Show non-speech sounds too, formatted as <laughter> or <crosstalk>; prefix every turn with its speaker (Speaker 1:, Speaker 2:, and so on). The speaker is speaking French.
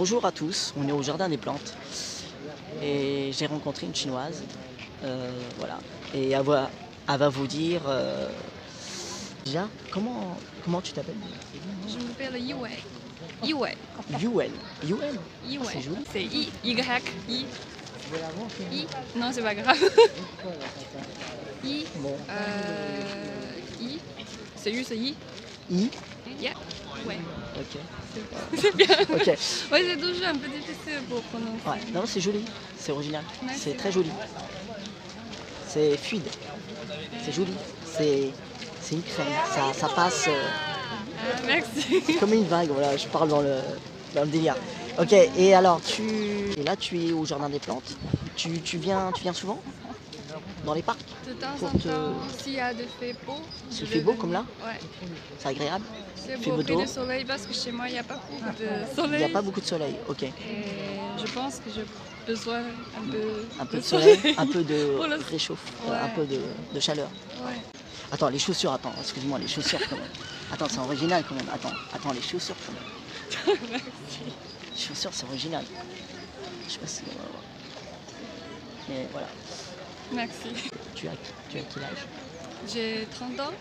Speaker 1: bonjour à tous, on est au Jardin des Plantes et j'ai rencontré une chinoise. euh, voilà. Et elle va, elle va vous dire. euh, déjà, comment, comment tu t'appelles
Speaker 2: Je m'appelle Yiwei. Yiwei.
Speaker 1: Yuel. Yuel
Speaker 2: Yiwei.
Speaker 1: C'est
Speaker 2: I, Y, I. I. Non, c'est pas grave. <laughs> I.
Speaker 1: Bon.
Speaker 2: Euh, I. C'est U, c'est I.
Speaker 1: I
Speaker 2: Yeah. Ouais.
Speaker 1: Ok.
Speaker 2: C'est bien.
Speaker 1: Ok.
Speaker 2: Ouais, c'est toujours un peu difficile pour prononcer.
Speaker 1: Ouais. Non, c'est joli. C'est original. C'est très joli. C'est fluide. C'est joli. C'est c'est une crème. Ça, ça passe. euh,
Speaker 2: Ah, merci.
Speaker 1: comme une vague, voilà, je parle dans le, dans le délire. Ok, et alors tu et là tu es au jardin des plantes. Tu, tu viens tu viens souvent? Dans les parcs
Speaker 2: De temps
Speaker 1: Pour
Speaker 2: en
Speaker 1: te-
Speaker 2: temps, s'il y a de fait beau. Je
Speaker 1: fait beau comme là
Speaker 2: Ouais.
Speaker 1: C'est agréable
Speaker 2: C'est beau
Speaker 1: beau
Speaker 2: du soleil parce que chez moi, il n'y a pas beaucoup de
Speaker 1: Il
Speaker 2: soleil.
Speaker 1: n'y a pas beaucoup de soleil, ok.
Speaker 2: Et je pense que j'ai besoin un peu,
Speaker 1: Un peu de <laughs> soleil, un peu de
Speaker 2: le-
Speaker 1: réchauffe,
Speaker 2: Ouais.
Speaker 1: un peu de, de chaleur.
Speaker 2: Ouais.
Speaker 1: Attends, les chaussures, attends, excuse-moi, les chaussures quand même. Attends, c'est original quand même. Attends, attends, les chaussures quand même. <laughs> Les chaussures, c'est original. Je sais pas si. on va voir. Mais voilà.
Speaker 2: Merci.
Speaker 1: Tu as, tu as quel âge?
Speaker 2: J'ai 30 ans.